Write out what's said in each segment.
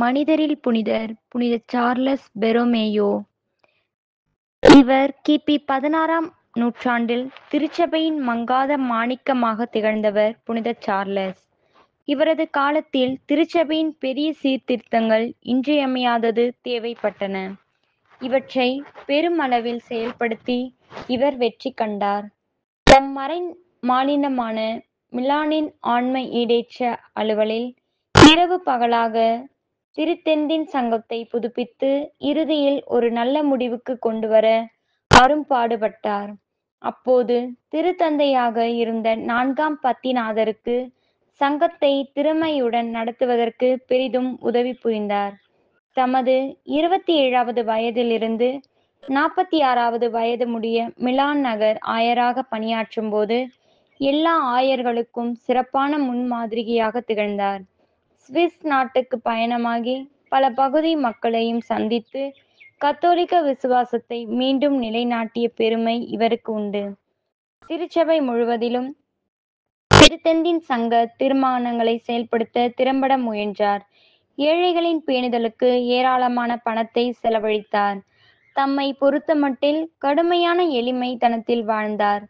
மனிதரில் புனிதர் புனித சார்லஸ் பெரோமேயோ. இவர் கிபி பதினாறாம் நூற்றாண்டில் திருச்சபையின் மங்காத மாணிக்கமாக திகழ்ந்தவர் புனித சார்லஸ். இவரது காலத்தில் திருச்சபையின் பெரிய சீர்திருத்தங்கள் இன்றியமையாதது தேவைப்பட்டன. இவற்றை பெருமளவில் செயல்படுத்தி இவர் வெற்றி கண்டார். தம் மறை மாநிலமான மிலானின் ஆண்மை ஈடேற்ற அலுவலில் இரவு பகலாக திருத்தெந்தின் சங்கத்தை புதுப்பித்து இறுதியில் ஒரு நல்ல முடிவுக்கு கொண்டுவர அரும்பாடுபட்டார் அப்போது திருத்தந்தையாக இருந்த நான்காம் பத்திநாதருக்கு சங்கத்தை திறமையுடன் நடத்துவதற்கு பெரிதும் உதவி புரிந்தார். தமது இருபத்தி ஏழாவது வயதிலிருந்து நாற்பத்தி ஆறாவது வயது முடிய மிலான் நகர் ஆயராக பணியாற்றும் போது எல்லா ஆயர்களுக்கும் சிறப்பான முன்மாதிரியாக திகழ்ந்தார். சுவிஸ் நாட்டுக்கு பயணமாகி பல பகுதி மக்களையும் சந்தித்து கத்தோலிக்க விசுவாசத்தை மீண்டும் நிலைநாட்டிய பெருமை இவருக்கு உண்டு. திருச்சபை முழுவதிலும் திருத்தந்தின் சங்க தீர்மானங்களை செயல்படுத்த திறம்பட முயன்றார். ஏழைகளின் பேணுதலுக்கு ஏராளமான பணத்தை செலவழித்தார். தம்மை பொறுத்தமட்டில் கடுமையான எளிமை தனத்தில் வாழ்ந்தார்.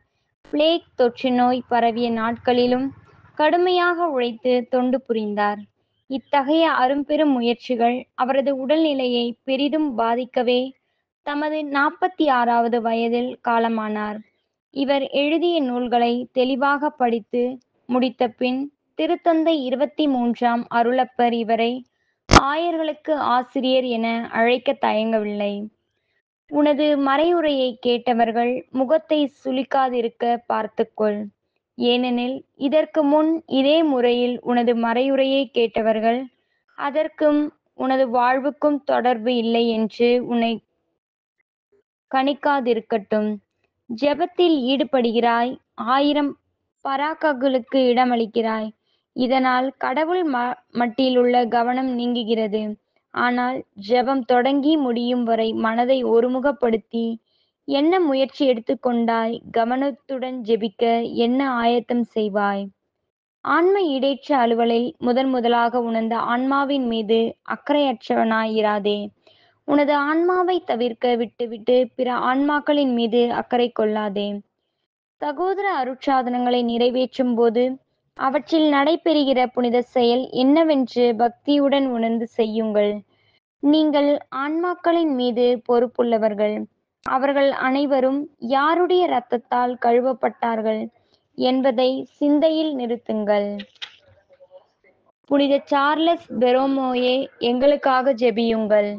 பிளேக் தொற்று நோய் பரவிய நாட்களிலும் கடுமையாக உழைத்து தொண்டு புரிந்தார். இத்தகைய அரும்பெரும் முயற்சிகள் அவரது உடல்நிலையை பெரிதும் பாதிக்கவே தமது நாற்பத்தி ஆறாவது வயதில் காலமானார். இவர் எழுதிய நூல்களை தெளிவாக படித்து முடித்த பின் திருத்தந்தை இருபத்தி மூன்றாம் அருளப்பர் இவரை ஆயர்களுக்கு ஆசிரியர் என அழைக்க தயங்கவில்லை. உனது மறையுரையை கேட்டவர்கள் முகத்தை சுளிக்காதிருக்க பார்த்துக்கொள். ஏனெனில் இதற்கு முன் இதே முறையில் உனது மறையுரையை கேட்டவர்கள் அதற்கும் உனது வாழ்வுக்கும் தொடர்பு இல்லை என்று உன்னை கணிக்காதிருக்கட்டும். ஜெபத்தில் ஈடுபடுகிறாய் ஆயிரம் பராக்ககளுக்கு இடமளிக்கிறாய். இதனால் கடவுள் ம மட்டிலுள்ள கவனம் நீங்குகிறது. ஆனால் ஜெபம் தொடங்கி முடியும் வரை மனதை ஒருமுகப்படுத்தி என்ன முயற்சி எடுத்துக்கொண்டாய்? கவனத்துடன் ஜெபிக்க என்ன ஆயத்தம் செய்வாய்? ஆன்ம ஈடேற்ற அலுவலை முதன் முதலாக உணர்ந்த ஆன்மாவின் மீது அக்கறையற்றவனாயிராதே. உனது ஆன்மாவை தவிர்க்க விட்டுவிட்டு பிற ஆன்மாக்களின் மீது அக்கறை கொள்ளாதே. சகோதர அருட்சாதனங்களை நிறைவேற்றும் போது அவற்றில் நடைபெறுகிற புனித செயல் என்னவென்று பக்தியுடன் உணர்ந்து செய்யுங்கள். நீங்கள் ஆன்மாக்களின் மீது பொறுப்புள்ளவர்கள். அவர்கள் அனைவரும் யாருடைய இரத்தத்தால் கழுவப்பட்டார்கள் என்பதை சிந்தையில் நிறுத்துங்கள். புனித சார்லஸ் பெரோமோயே எங்களுக்காக ஜெபியுங்கள்.